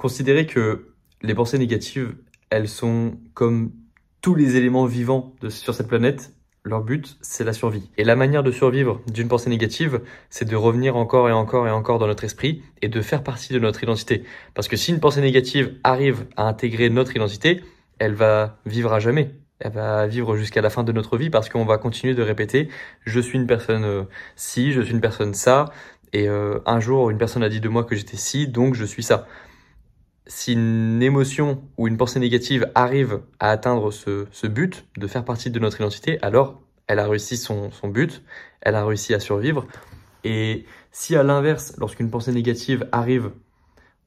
considérer que les pensées négatives, elles sont comme tous les éléments vivants sur cette planète, leur but, c'est la survie. Et la manière de survivre d'une pensée négative, c'est de revenir encore et encore et encore dans notre esprit et de faire partie de notre identité. Parce que si une pensée négative arrive à intégrer notre identité, elle va vivre à jamais. Elle va vivre jusqu'à la fin de notre vie parce qu'on va continuer de répéter je suis une personne euh, ci, je suis une personne ça, et euh, un jour une personne a dit de moi que j'étais ci, donc je suis ça si une émotion ou une pensée négative arrive à atteindre ce, but, de faire partie de notre identité, alors elle a réussi son, son but, elle a réussi à survivre. Et si à l'inverse, lorsqu'une pensée négative arrive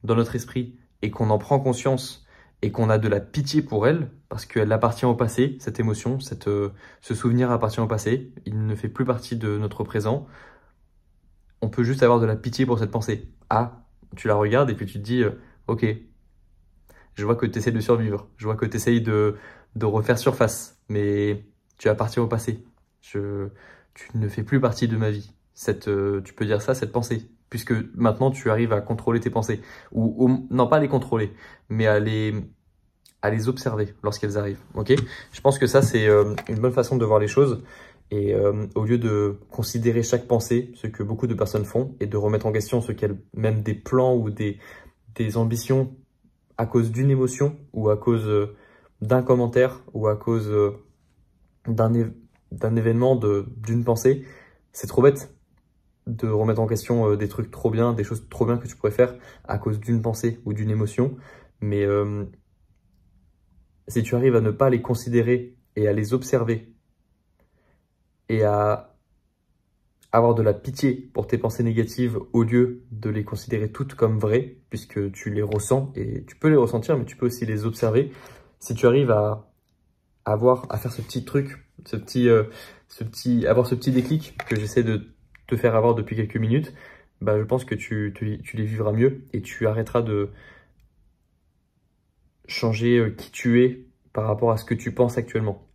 dans notre esprit et qu'on en prend conscience et qu'on a de la pitié pour elle, parce qu'elle appartient au passé, cette émotion, cette, euh, ce souvenir appartient au passé, il ne fait plus partie de notre présent, on peut juste avoir de la pitié pour cette pensée. Ah, tu la regardes et puis tu te dis, euh, ok, je vois que tu essaies de survivre, je vois que tu essayes de, de refaire surface, mais tu appartiens au passé. Je, tu ne fais plus partie de ma vie. Cette, euh, tu peux dire ça, cette pensée, puisque maintenant tu arrives à contrôler tes pensées, ou, non pas les contrôler, mais à les, à les observer lorsqu'elles arrivent. Ok? Je pense que ça c'est euh, une bonne façon de voir les choses. Et euh, au lieu de considérer chaque pensée, ce que beaucoup de personnes font, et de remettre en question ce qu'elles, même des plans ou des, des ambitions à cause d'une émotion ou à cause euh, d'un commentaire ou à cause euh, d'un événement, d'une pensée, c'est trop bête de remettre en question euh, des trucs trop bien, des choses trop bien que tu pourrais faire à cause d'une pensée ou d'une émotion. Mais si tu arrives à ne pas les considérer et à les observer et à avoir de la pitié pour tes pensées négatives au lieu de les considérer toutes comme vraies, puisque tu les ressens et tu peux les ressentir, mais tu peux aussi les observer. Si tu arrives à avoir, à faire ce petit truc, ce petit, euh, avoir ce petit déclic que j'essaie de te faire avoir depuis quelques minutes, bah, je pense que tu les vivras mieux et tu arrêteras de changer euh, qui tu es par rapport à ce que tu penses actuellement.